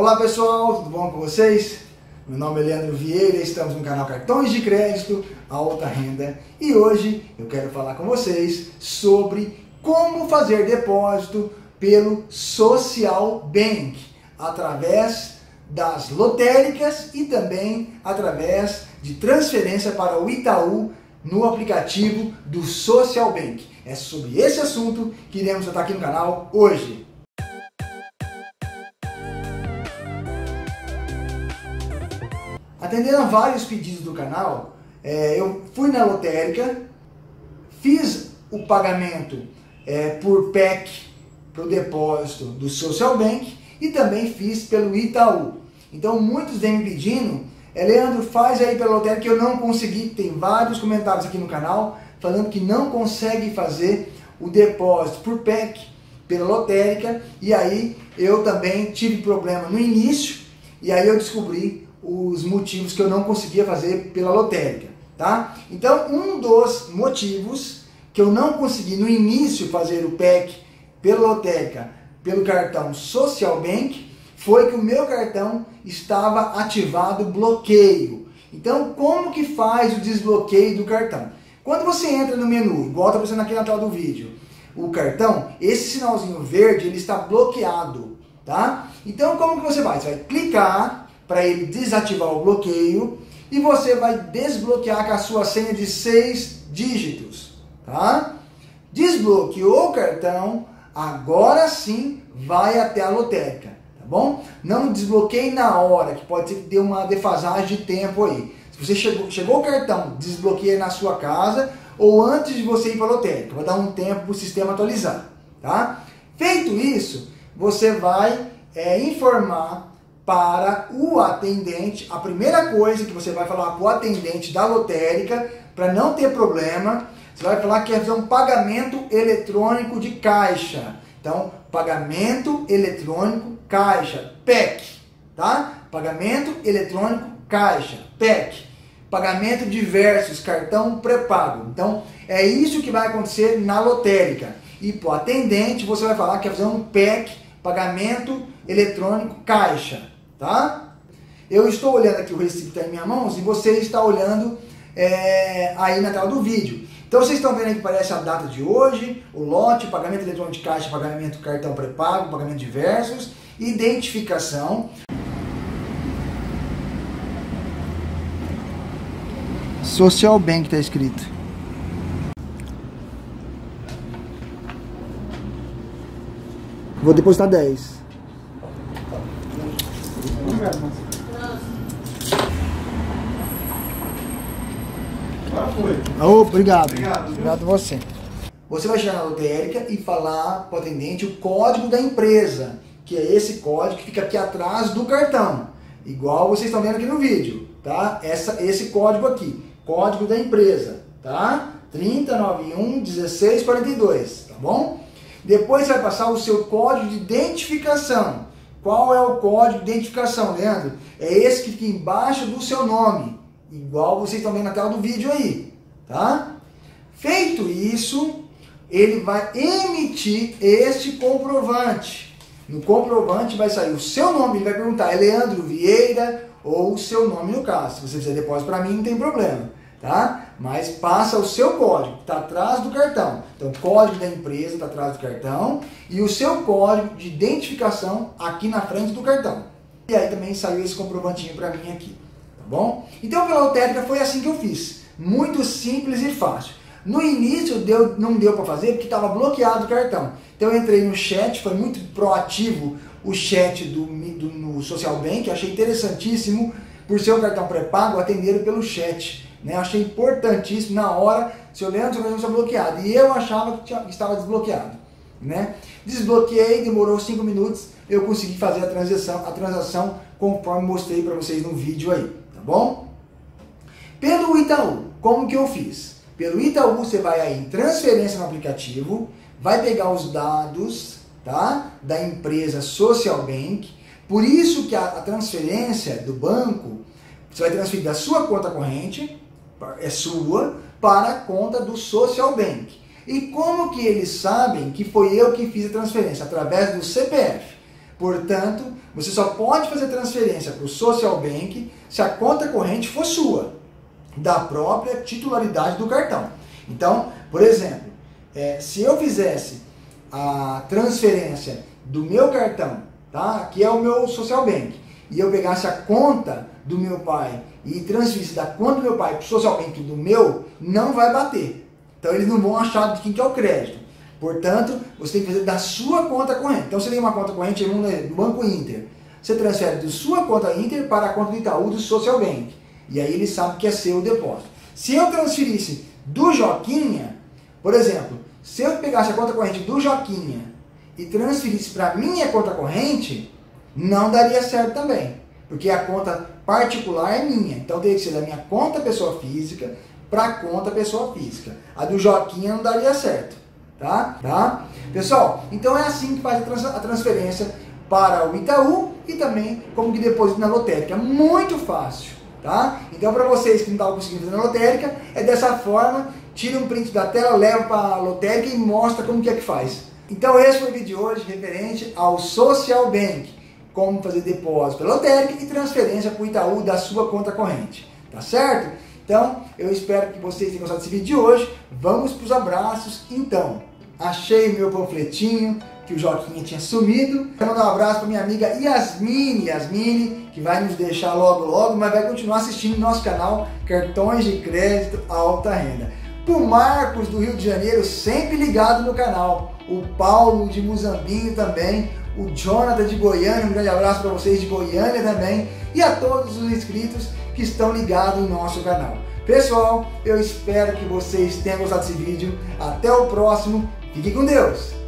Olá pessoal, tudo bom com vocês? Meu nome é Leandro Vieira, estamos no canal Cartões de Crédito Alta Renda e hoje eu quero falar com vocês sobre como fazer depósito pelo Social Bank através das lotéricas e também através de transferência para o Itaú no aplicativo do Social Bank. É sobre esse assunto que iremos tratar aqui no canal hoje. Atendendo a vários pedidos do canal, é, eu fui na lotérica, fiz o pagamento é, por PEC para o depósito do Social Bank e também fiz pelo Itaú. Então muitos vêm me pedindo, é, Leandro, faz aí pela lotérica que eu não consegui. Tem vários comentários aqui no canal falando que não consegue fazer o depósito por PEC pela lotérica e aí eu também tive problema no início e aí eu descobri os motivos que eu não conseguia fazer pela lotérica, tá? Então, um dos motivos que eu não consegui no início fazer o PEC pela lotérica, pelo cartão Social Bank, foi que o meu cartão estava ativado bloqueio. Então, como que faz o desbloqueio do cartão? Quando você entra no menu, igual está aparecendo aqui na tela do vídeo, o cartão, esse sinalzinho verde, ele está bloqueado, tá? Então, como que você vai? Você vai clicar para ele desativar o bloqueio e você vai desbloquear com a sua senha de seis dígitos, tá? Desbloqueou o cartão, agora sim vai até a lotérica, tá bom? Não desbloqueie na hora, que pode ser que dê uma defasagem de tempo aí. Se você chegou, chegou o cartão, desbloqueia na sua casa ou antes de você ir para a lotérica, vai dar um tempo para o sistema atualizar, tá? Feito isso, você vai é, informar para o atendente. A primeira coisa que você vai falar para o atendente da lotérica, para não ter problema, você vai falar que é um pagamento eletrônico de caixa. Então, pagamento eletrônico caixa, PEC, tá? Pagamento eletrônico caixa, PEC. Pagamento diversos, cartão pré-pago. Então, é isso que vai acontecer na lotérica. E para o atendente, você vai falar que é fazer um PEC, pagamento eletrônico caixa tá? Eu estou olhando aqui o recibo está em minha mão e você está olhando é, aí na tela do vídeo. Então vocês estão vendo aí que aparece a data de hoje, o lote, pagamento eletrônico de caixa, pagamento cartão pré-pago, pagamento diversos, identificação. Social Bank está escrito. Vou depositar 10. Oh, obrigado. Obrigado. Obrigado você. Você vai chegar na lotérica e falar para o atendente o código da empresa, que é esse código que fica aqui atrás do cartão. Igual vocês estão vendo aqui no vídeo, tá? Essa, esse código aqui, código da empresa, tá? 3091 1642, tá bom? Depois você vai passar o seu código de identificação. Qual é o código de identificação, Leandro? É esse que fica embaixo do seu nome, igual vocês estão vendo na tela do vídeo aí, tá? Feito isso, ele vai emitir este comprovante. No comprovante vai sair o seu nome, ele vai perguntar, é Leandro Vieira ou o seu nome no caso. Se você fizer depósito para mim, não tem problema tá? Mas passa o seu código, está atrás do cartão. Então, o código da empresa está atrás do cartão e o seu código de identificação aqui na frente do cartão. E aí também saiu esse comprovantinho para mim aqui, tá bom? Então, pela lotérica foi assim que eu fiz. Muito simples e fácil. No início deu, não deu para fazer porque estava bloqueado o cartão. Então eu entrei no chat, foi muito proativo o chat do, do no Social Bank, achei interessantíssimo por ser um cartão pré-pago, atenderam pelo chat. Né? Eu achei importantíssimo na hora, se eu lembro, seu cartão está bloqueado. E eu achava que, tinha, que estava desbloqueado. Né? Desbloqueei, demorou 5 minutos, eu consegui fazer a transação, a transação conforme mostrei para vocês no vídeo aí, tá bom? Pelo Itaú, como que eu fiz? Pelo Itaú você vai aí em transferência no aplicativo, vai pegar os dados, tá? Da empresa Social Bank. Por isso que a, a transferência do banco, você vai transferir da sua conta corrente é sua para a conta do Social Bank. E como que eles sabem que foi eu que fiz a transferência? Através do CPF. Portanto, você só pode fazer transferência para o Social Bank se a conta corrente for sua, da própria titularidade do cartão. Então, por exemplo, é, se eu fizesse a transferência do meu cartão, tá? que é o meu Social Bank, e eu pegasse a conta do meu pai e transferisse da conta do meu pai para o Social Bank do meu, não vai bater. Então eles não vão achar de quem que é o crédito. Portanto, você tem que fazer da sua conta corrente. Então você tem uma conta corrente do Banco Inter. Você transfere da sua conta Inter para a conta do Itaú do Social Bank. E aí ele sabe que é seu depósito. Se eu transferisse do Joquinha, por exemplo, se eu pegasse a conta corrente do Joquinha e transferisse para minha conta corrente, não daria certo também. Porque a conta particular é minha. Então teria que ser da minha conta pessoa física para conta pessoa física. A do Joquinha não daria certo tá? tá? Pessoal, então é assim que faz a transferência para o Itaú e também como que deposita na lotérica. Muito fácil, tá? Então para vocês que não estavam conseguindo fazer na lotérica, é dessa forma, tira um print da tela, leva para a lotérica e mostra como que é que faz. Então esse foi o vídeo de hoje referente ao Social Bank, como fazer depósito pela lotérica e transferência para o Itaú da sua conta corrente, tá certo? Então, eu espero que vocês tenham gostado desse vídeo de hoje. Vamos para os abraços, então. Achei meu panfletinho, que o Joquinha tinha sumido. Quero mandar um abraço para minha amiga Yasmine, Yasmine, que vai nos deixar logo logo, mas vai continuar assistindo nosso canal Cartões de Crédito Alta Renda. Para o Marcos do Rio de Janeiro, sempre ligado no canal. O Paulo de Muzambinho também. O Jonathan de Goiânia, um grande abraço para vocês de Goiânia também. E a todos os inscritos que estão ligados no nosso canal. Pessoal, eu espero que vocês tenham gostado desse vídeo. Até o próximo Fique com Deus!